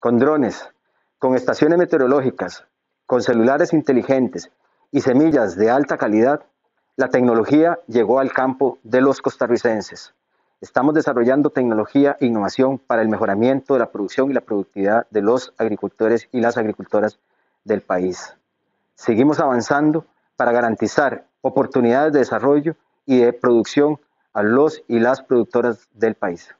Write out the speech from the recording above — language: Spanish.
con drones, con estaciones meteorológicas, con celulares inteligentes y semillas de alta calidad, la tecnología llegó al campo de los costarricenses. Estamos desarrollando tecnología e innovación para el mejoramiento de la producción y la productividad de los agricultores y las agricultoras del país. Seguimos avanzando para garantizar oportunidades de desarrollo y de producción a los y las productoras del país.